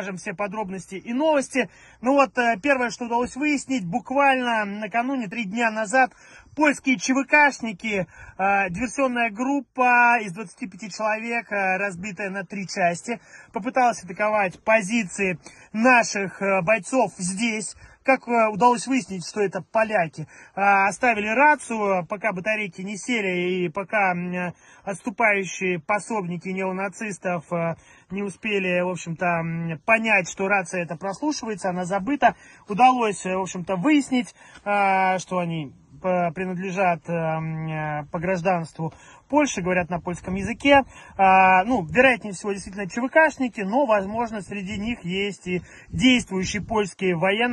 расскажем все подробности и новости. Ну вот, э, первое, что удалось выяснить, буквально накануне, три дня назад, польские ЧВКшники, э, диверсионная группа из 25 человек, э, разбитая на три части, попыталась атаковать позиции наших бойцов здесь, как удалось выяснить, что это поляки, оставили рацию, пока батарейки не сели и пока отступающие пособники неонацистов не успели, в общем-то, понять, что рация это прослушивается, она забыта. Удалось, в общем-то, выяснить, а, что они принадлежат э, по гражданству Польши, говорят на польском языке. А, ну, вероятнее всего, действительно ЧВКшники, но, возможно, среди них есть и действующие польские военные.